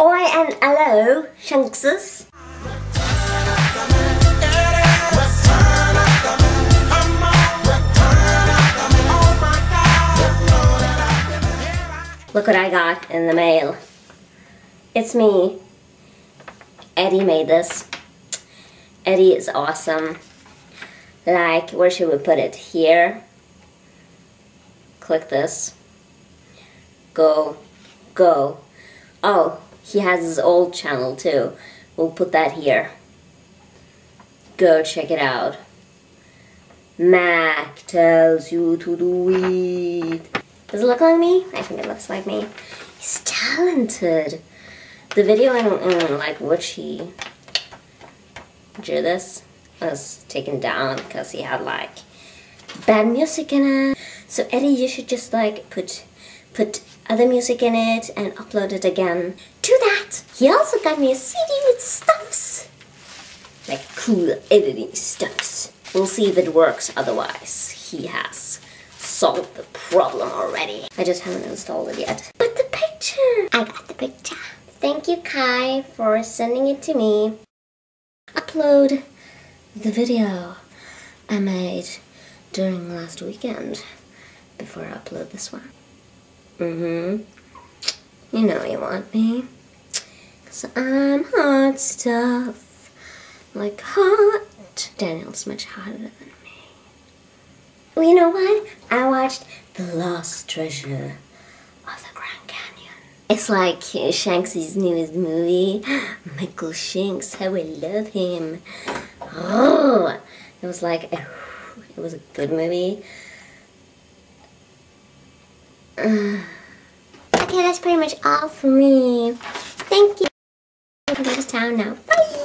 Oi and hello, Shankses. Look what I got in the mail. It's me. Eddy made this. Eddy is awesome. Like, where should we put it? Here. Click this. Go. Go. Oh, he has his old channel too. We'll put that here. Go check it out. Mac tells you to do it. Does it look like me? I think it looks like me. He's talented. The video in, in mm, like which he drew this was taken down because he had like bad music in it. So Eddy, you should just like put put other music in it and upload it again. Do that. He also got me a CD with stuffs. Like cool editing stuffs. We'll see if it works otherwise. He has solved the problem already. I just haven't installed it yet. But the picture! I got the picture. Thank you, Kai, for sending it to me. Upload the video I made during last weekend before I upload this one. Mm-hmm. You know you want me. Cause I'm hot stuff. Like hot. Daniel's much hotter than me. Well, you know what? I watched The Lost Treasure of the Grand Canyon. It's like Shanksy's newest movie. Michael Shanks, how I love him. Oh, it was like, it was a good movie. Okay, that's pretty much all for me. Thank you. I'm going to town now. Bye.